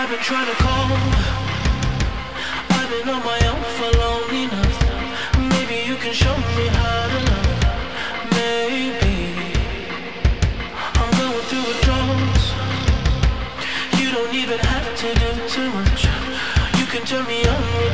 I've been trying to call. I've been on my own for long enough. Maybe you can show me how to love. Maybe I'm going through withdrawals. You don't even have to do too much. You can turn me on with